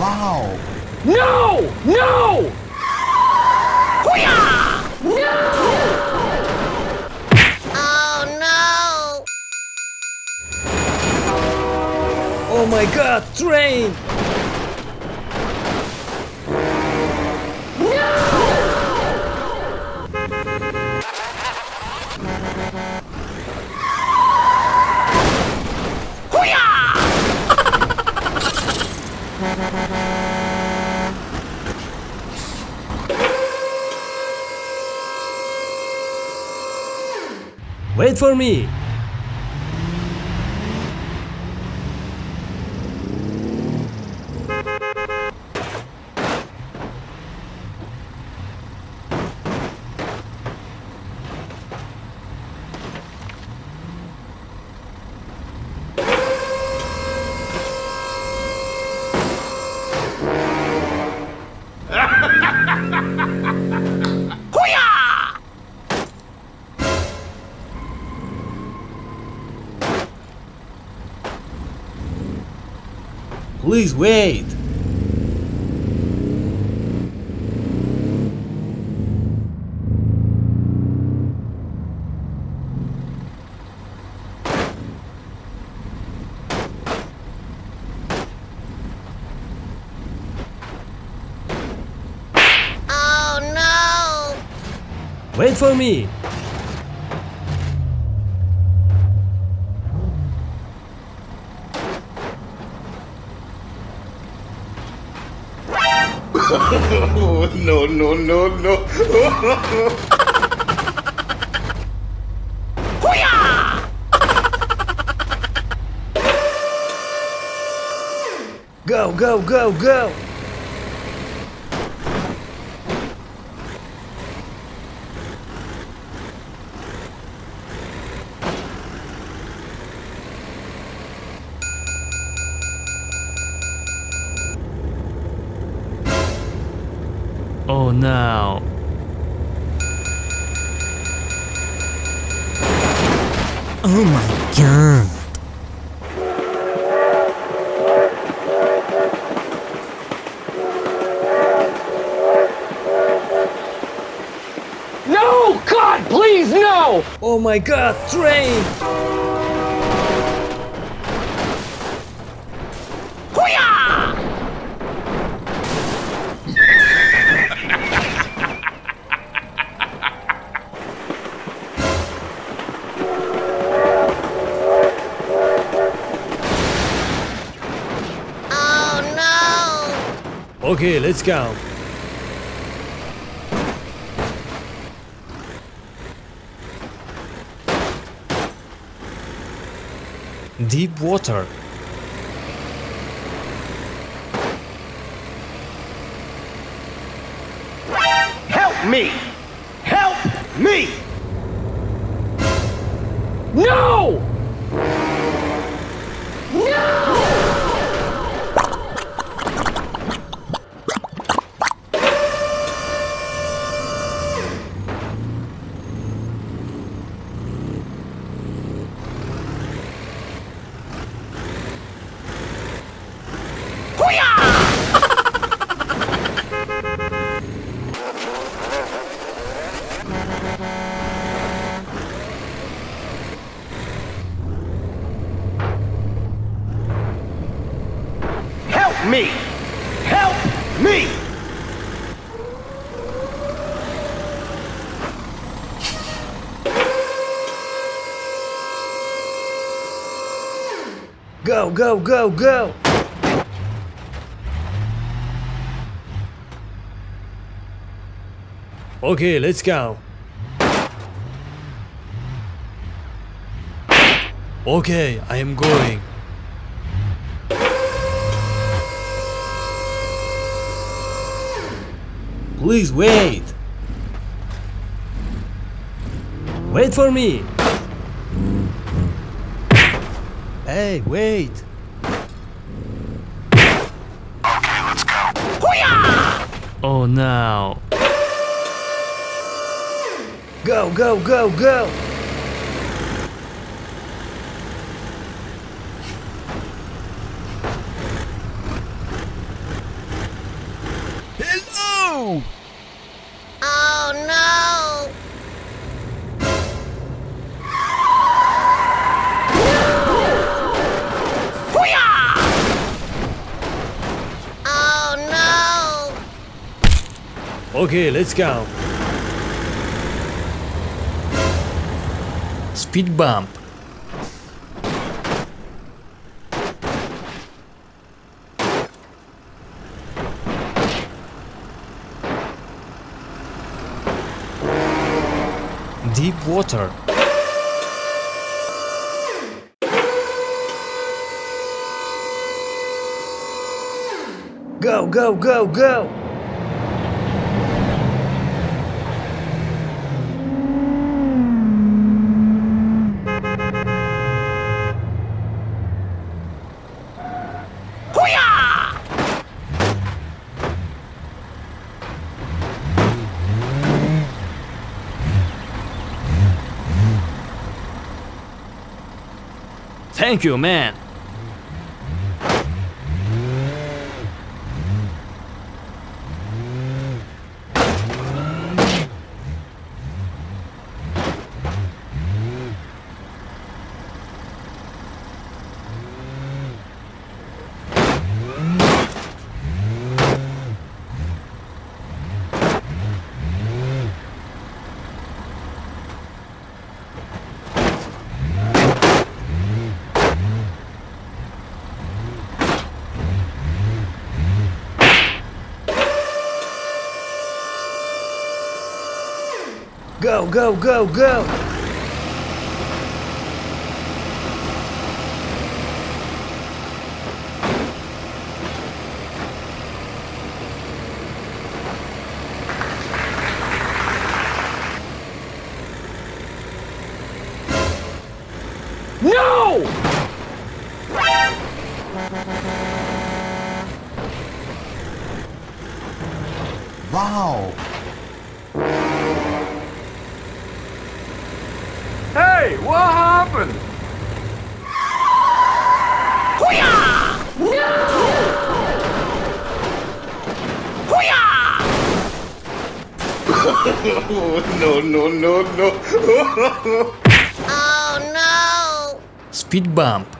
Wow! No! No! Oh no! Oh my god, train! Wait for me! Please wait! Oh no! Wait for me! no, no, no, no. Go, go, go, go! Oh no. Oh my god. No! God, please, no! Oh my god, train! Okay, let's go. Deep water. Help me! Help me! No! Help me! Help me! Go, go, go, go! Okay, let's go. Okay, I am going. Please wait! Wait for me. Hey, wait! Oh no. Go, go, go, go! Okay, let's go. Speed bump. Deep water. Go, go, go, go! Thank you, man. Go, go, go, go! No! Wow. Hey, what happened? no, no, no, no. Oh no! Speed bump.